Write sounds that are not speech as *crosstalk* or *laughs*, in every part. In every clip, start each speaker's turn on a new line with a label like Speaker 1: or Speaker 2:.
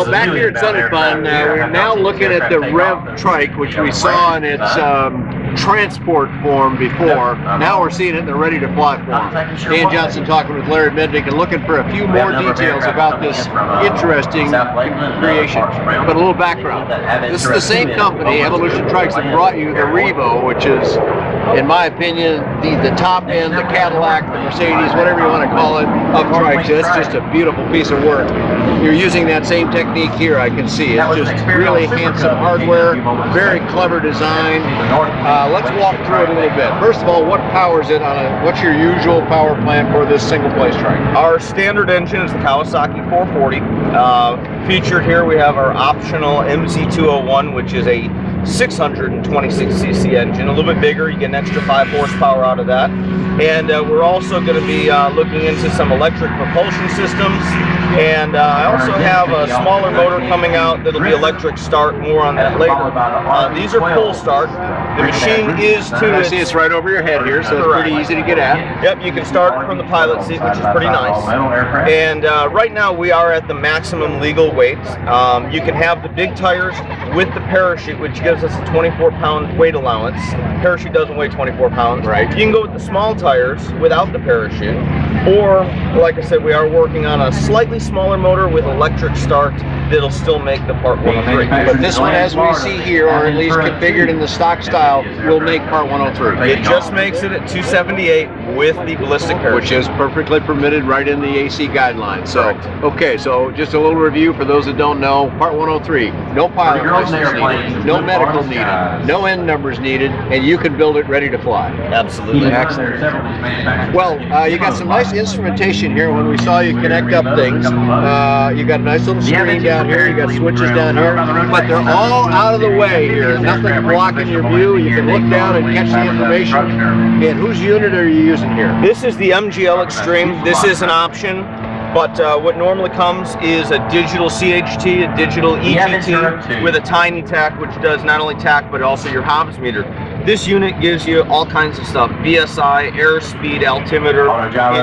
Speaker 1: Well, back here at Sun and Fun, uh, we're now looking at the Rev Trike, which we saw in its um, transport form before. Now we're seeing it in the ready to fly form. Dan Johnson talking with Larry Mednick and looking for a few more details about this interesting creation. But a little background. This is the same company, Evolution Trikes, that brought you the Revo, which is, in my opinion, the, the top end, the Cadillac, the Mercedes, whatever you want to call it, of trikes. It's just a beautiful piece of work. You're using that same technique here, I can see. It's just really handsome hardware, very clever design. Uh, let's walk through it a little bit. First of all, what powers it on a, what's your usual power plant for this single place trike?
Speaker 2: Our standard engine is the Kawasaki 440. Uh, featured here we have our optional MZ201, which is a 626cc engine, a little bit bigger. You get an extra 5 horsepower out of that. And uh, we're also going to be uh, looking into some electric propulsion systems. And uh, I also have a smaller motor coming out that'll be electric start, more on that later. Uh, these are pull start. The machine is to
Speaker 1: I see it's right over your head here, so it's pretty easy to get at.
Speaker 2: Yep, you can start from the pilot seat, which is pretty nice. And uh, right now we are at the maximum legal weight. Um, you can have the big tires with the parachute, which gives us a 24 pound weight allowance. Parachute doesn't weigh 24 pounds.
Speaker 1: Right.
Speaker 2: You can go with the small tires without the parachute. Or, like I said, we are working on a slightly smaller motor with electric start that'll still make the Part 103.
Speaker 1: But this one, as we see here, or at least configured in the stock style, will make Part 103.
Speaker 2: It just makes it at 278 with the ballistic parachute.
Speaker 1: which is perfectly permitted right in the AC guidelines. So, okay, so just a little review for those that don't know. Part 103, no pilot license needed, no medical needed, no N-numbers needed, and you can build it ready to fly.
Speaker 2: Absolutely.
Speaker 1: Excellent. Well, uh, you got some nice instrumentation here. When we saw you connect up things, uh, you got a nice little screen down here. You got switches down here, but they're all out of the way here. Nothing blocking your view. You can look down and catch the information. And whose unit are you using here?
Speaker 2: This is the MGL Extreme. This is an option, but uh, what normally comes is a digital CHT, a digital
Speaker 3: have insurance
Speaker 2: EGT with a TinyTach, which does not only tach but also your Hobbs meter. This unit gives you all kinds of stuff: VSI, airspeed, altimeter.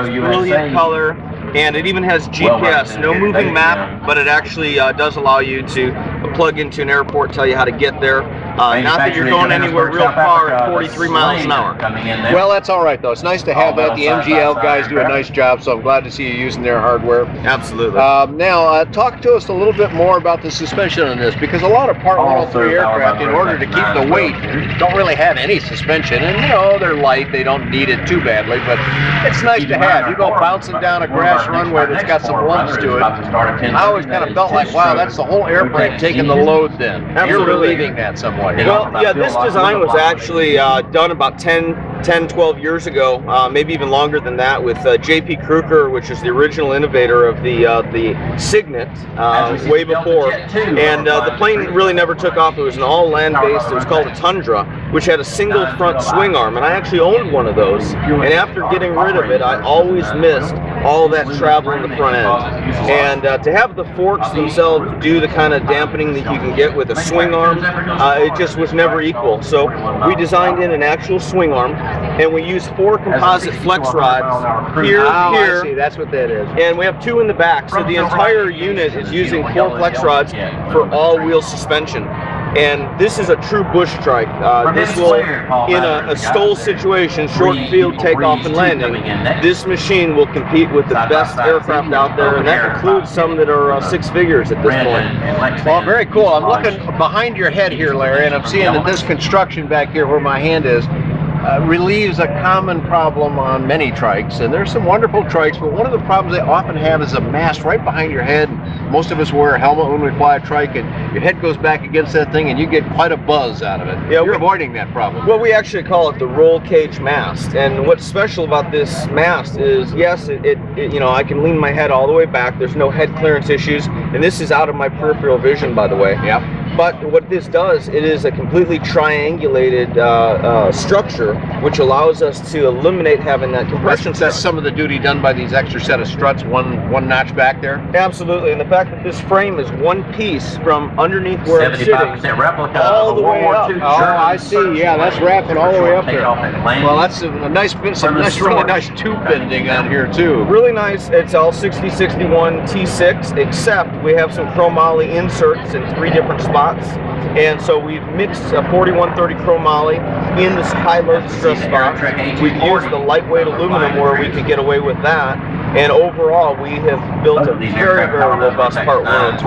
Speaker 2: It's brilliant color, and it even has GPS. No moving map, but it actually uh, does allow you to plug into an airport, tell you how to get there. Uh, not that you're going anywhere real far at 43 miles an hour. Coming in.
Speaker 1: Well, that's all right though. It's nice to have that. The MGL guys do a nice job, so I'm glad to see you using their hardware.
Speaker 2: Absolutely.
Speaker 1: Um, now, uh, talk to us a little bit more about the suspension on this, because a lot of Part
Speaker 3: Also,
Speaker 1: 103 aircraft, in order to keep the weight, don't really have any suspension. And you know, they're light; they don't need it too badly. But it's nice to have. You go bouncing down a grass runway that's got some lumps to it. I always kind of felt like, wow, that's the whole airplane taking the load. Then you're relieving that somewhat.
Speaker 2: Well, yeah, this design was actually uh, done about 10, 10, 12 years ago, uh, maybe even longer than that, with uh, J.P. Kruger, which is the original innovator of the uh, the Signet, uh,
Speaker 3: As we see
Speaker 2: way before. And uh, the plane really never took off. It was an all land-based. It was called a Tundra, which had a single front swing arm, and I actually owned one of those. And after getting rid of it, I always missed all that travel in the front end. And uh, to have the forks themselves do the kind of dampening that you can get with a swing arm, uh, it just was never equal. So we designed in an actual swing arm, and we use four composite flex rods here,
Speaker 1: Oh, I
Speaker 2: here,
Speaker 1: see. That's what that is.
Speaker 2: and we have two in the back. So the entire unit is using four flex rods for all-wheel suspension. And this is a true bush trike. Uh, this will, in a, a STOL situation, short field takeoff and landing, this machine will compete with the best aircraft out there, and that includes some that are uh, six figures at this point.
Speaker 1: Well, very cool. I'm looking behind your head here, Larry, and I'm seeing that this construction back here where my hand is uh, relieves a common problem on many trikes. And there's some wonderful trikes, but one of the problems they often have is a mast right behind your head. Most of us wear a helmet when we fly a trike, and your head goes back against that thing, and you get quite a buzz out of it.
Speaker 2: Yeah,
Speaker 1: You're
Speaker 2: we-
Speaker 1: avoiding that problem.
Speaker 2: Well, we actually call it the roll cage mast. And what's special about this mast is, yes, it, it, it- you know, I can lean my head all the way back. There's no head clearance issues, and this is out of my peripheral vision, by the way.
Speaker 1: Yep.
Speaker 2: But what this does, it is a completely triangulated uh, uh, structure, which allows us to eliminate having that compression.
Speaker 1: That's, that's some of the duty done by these extra set of struts, one one notch back there.
Speaker 2: Absolutely, and the fact that this frame is one piece from underneath where it's sitting,
Speaker 3: replica
Speaker 2: all
Speaker 3: of
Speaker 2: the
Speaker 3: World
Speaker 2: way
Speaker 3: War
Speaker 2: up.
Speaker 3: II
Speaker 1: Oh,
Speaker 3: German
Speaker 1: I see. Yeah, that's wrapping all the way up there.
Speaker 3: Takeoff and landing.
Speaker 1: Well, that's a, a nice bit, some
Speaker 3: From the
Speaker 1: nice, really nice tube bending on here too.
Speaker 2: Really nice. It's all 6061 T6, except we have some chromoly inserts in three different spots. And so we've mixed a 4130 chromoly in this high load stress spot. We've used the lightweight aluminum where we could get away with that. And overall, we have built a very, very robust part one and two.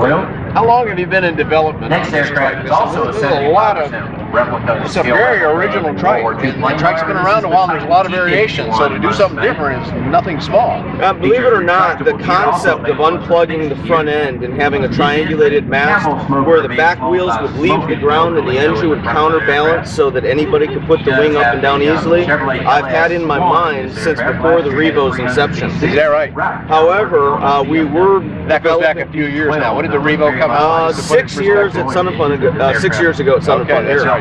Speaker 1: How long have you been in development?
Speaker 3: Next aircraft is also a
Speaker 1: This is a lot of
Speaker 3: 75% replica.
Speaker 1: It's a very original trike. The trike's been around a while. There's a lot of variation, so to do something different is nothing small.
Speaker 2: Uh, believe it or not, the concept of unplugging the front end and having a triangulated mast where the back wheels would leave the ground and the engine would counterbalance so that anybody could put the wing up and down easily, I've had in my mind since before the Revo's inception.
Speaker 1: Is that right?
Speaker 2: However, uh, we were
Speaker 1: That goes back a few years now. When did the Revo come out?
Speaker 2: uh,
Speaker 1: Just to put it in
Speaker 2: six years at
Speaker 1: perspective.
Speaker 2: Sun and Fun, uh, six years ago at Sun and
Speaker 1: Okay,
Speaker 2: Fun
Speaker 1: that's
Speaker 2: here.
Speaker 1: right.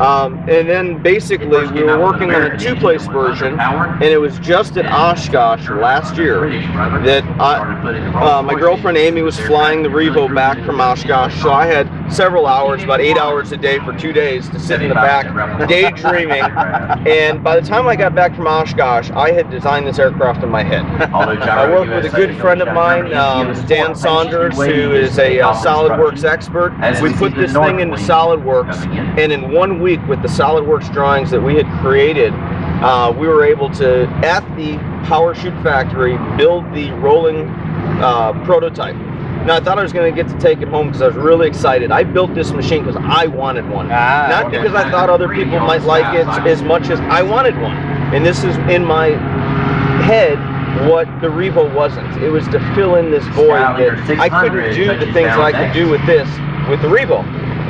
Speaker 2: Um, and then basically we were working on a two-place version, and it was just at Oshkosh last year that I, uh, my girlfriend Amy was flying the Revo back from Oshkosh, so I had several hours, about eight hours a day for two days, to sit in the back *laughs* daydreaming. *laughs* And by the time I got back from Oshkosh, I had designed this aircraft in my head. *laughs* I worked with a good friend of mine, um, Dan Saunders, who is a uh, SolidWorks expert. We put this thing into SolidWorks, and in one week, with the SolidWorks drawings that we had created, uh, we were able to, at the Power Shoot factory, build the rolling uh, prototype. Now, I thought I was going to get to take it home because I was really excited. I built this machine because I wanted one.
Speaker 1: Ah,
Speaker 2: Not
Speaker 1: okay.
Speaker 2: because I thought other people might like it as much as I wanted one. And this is in my head what the Revo wasn't. It was to fill in this void that I couldn't do the things that I could do with this with the Revo.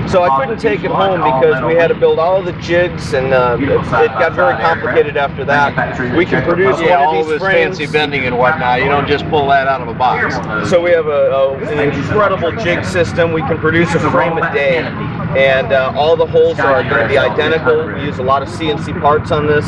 Speaker 2: So I couldn't take it home because we had to build all the jigs and uh, it, it got very complicated after that. We can produce
Speaker 1: Yeah,
Speaker 2: one
Speaker 1: all
Speaker 2: of
Speaker 1: this
Speaker 2: these frames.
Speaker 1: fancy bending and whatnot. You don't just pull that out of a box.
Speaker 2: So we have a, a, an incredible jig system. We can produce a frame a day, and uh, all the holes are going to be identical. We use a lot of CNC parts on this,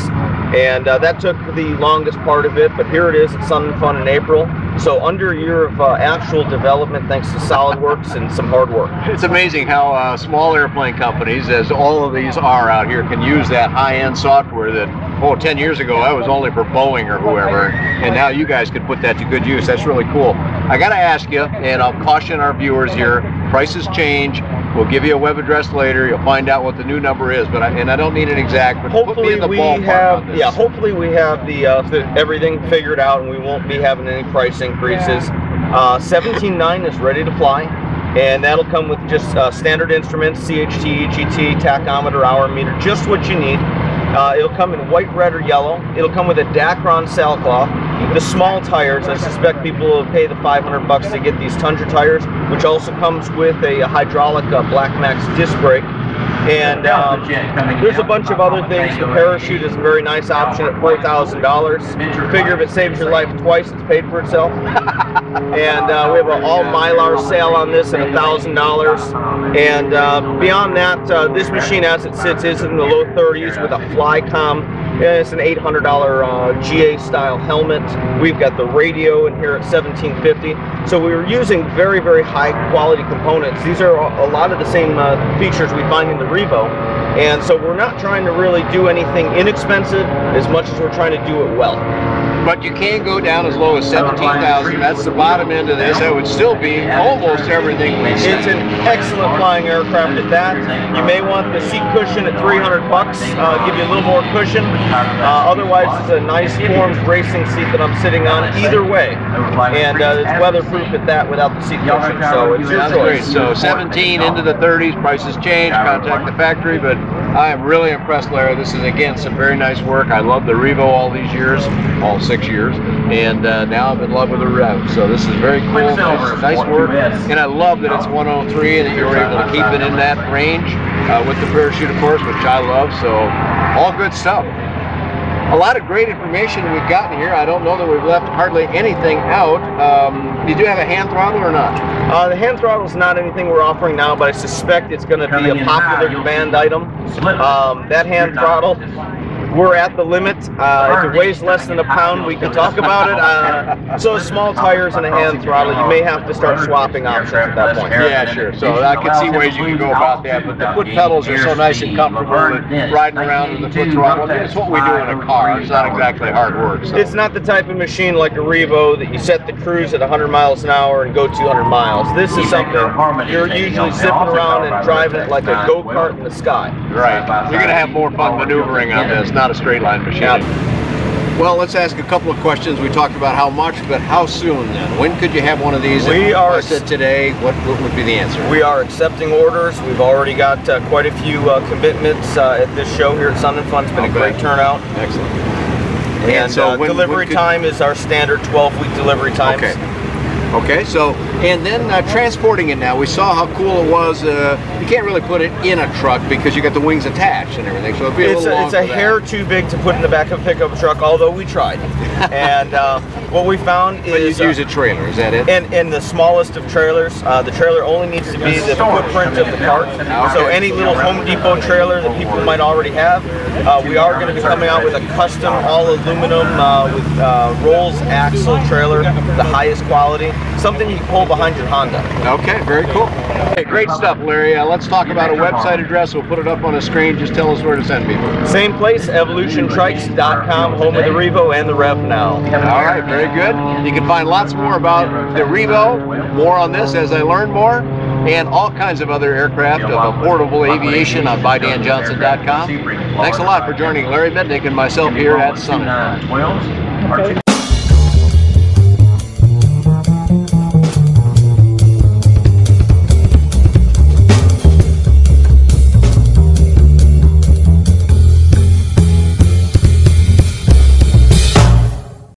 Speaker 2: and uh, that took the longest part of it. But here it is at Sun and Fun in April. So under a year of uh, actual development, thanks to SolidWorks and some hard work.
Speaker 1: It's amazing how uh, small airplane companies, as all of these are out here, can use that high-end software that, oh, 10 years ago, I was only for Boeing or whoever, and now you guys could put that to good use. That's really cool. I got to ask you, and I'll caution our viewers here, prices change. We'll give you a web address later. You'll find out what the new number is, but I, and I don't need an exact, but put me
Speaker 2: Hopefully
Speaker 1: in the
Speaker 2: we
Speaker 1: ballpark
Speaker 2: have,
Speaker 1: on this.
Speaker 2: yeah. Hopefully we have the, uh, the everything figured out, and we won't be having any price increases. Uh, 17.9 is ready to fly, and that'll come with just uh, standard instruments, CHT, GT, tachometer, hour meter, just what you need. Uh, it'll come in white, red, or yellow. It'll come with a Dacron sailcloth. The small tires, I suspect people will pay the 500 bucks to get these Tundra tires, which also comes with a, hydraulic uh, Black Max disc brake. And um, there's a bunch of other things. The parachute is a very nice option at four thousand dollars. Figure if it saves your life twice, it's paid for itself. *laughs* and uh, we have an all mylar sail on this at thousand dollars. And uh, beyond that, uh, this machine as it sits is in the low 30s with a Flycom. It's an $800 uh, GA style helmet. We've got the radio in here at 1750. So we were using very, very high quality components. These are a a lot of the same uh, features we find in the Revo. And so we're not trying to really do anything inexpensive as much as we're trying to do it well.
Speaker 1: But you can go down as low as 17,000. That's the bottom end of this. That would still be almost everything we
Speaker 2: It's an excellent flying aircraft at that. You may want the seat cushion at 300 bucks, uh, give you a little more cushion. Uh, otherwise, it's a nice formed racing seat that I'm sitting on either way. And uh, it's weatherproof at that without the seat cushion. So it's your choice.
Speaker 1: So 17 into the 30s, prices change. Contact the factory, but I am really impressed, Larry. This is again some very nice work. I love the Revo all these years, all six years, and uh, now I'm in love with the Rev. So this is very cool. Nice, nice work, and I love that it's 103 and that you were able to keep it in that range uh, with the parachute, of course, which I love. So all good stuff. a lot of great information we've gotten here. I don't know that we've left hardly anything out. Um, you do have a hand throttle or not?
Speaker 2: Uh, the hand throttle is not anything we're offering now, but I suspect it's going to be a popular demand item. Um, that hand throttle, we're at the limit. Uh, if it weighs less than a pound, we can talk about it. Uh, so small tires and a hand throttle, you may have to start swapping options at that point.
Speaker 1: Yeah, sure. So I can see ways you can go about that. But the foot pedals are so nice and comfortable riding around with the foot throttle. It's what we do in a car. It's not exactly hard work. So.
Speaker 2: It's not the type of machine like a Revo that you set the cruise at 100 miles an hour and go 200 miles. This is something you're usually zipping around and driving it like a go-kart in the sky.
Speaker 1: Right. You're going to have more fun maneuvering on this, not a straight line machine. Well, let's ask a couple of questions. We talked about how much, but how soon then? When could you have one of these?
Speaker 2: We
Speaker 1: If
Speaker 2: are-
Speaker 1: I said today. What, what would be the answer?
Speaker 2: We are accepting orders. We've already got uh, quite a few uh, commitments uh, at this show here at Sun and Fun. It's been a great turnout.
Speaker 1: Excellent.
Speaker 2: And
Speaker 1: so
Speaker 2: uh,
Speaker 1: when-
Speaker 2: delivery
Speaker 1: when could-
Speaker 2: time is our standard 12-week delivery time.
Speaker 1: Okay. Okay, so and then uh, transporting it now. We saw how cool it was. Uh, you can't really put it in a truck because you got the wings attached and everything. So it'd be a
Speaker 2: It's
Speaker 1: little
Speaker 2: a, it's a
Speaker 1: that.
Speaker 2: hair too big to put in the back of a pickup truck, although we tried. *laughs* and uh, what we found
Speaker 1: But
Speaker 2: is
Speaker 1: you'd
Speaker 2: uh,
Speaker 1: use a trailer. Is that it?
Speaker 2: in, in the smallest of trailers, uh, the trailer only needs to be the footprint of the cart. So any little Home Depot trailer that people might already have, uh, we are going to be coming out with a custom all aluminum uh, with uh, Rolls axle trailer, the highest quality, something you can pull behind your Honda.
Speaker 1: Okay, very cool. Hey, great stuff, Larry. Uh, let's talk about a website address. We'll put it up on the screen. Just tell us where to send people.
Speaker 2: Same place, evolutiontrikes.com, home of the Revo and the Rev now.
Speaker 1: All right, very good. You can find lots more about the Revo, more on this as I learn more, and all kinds of other aircraft of affordable aviation on ByDanJohnson.com. Thanks a lot for joining Larry Mednick and myself here at Summit.
Speaker 3: Summit.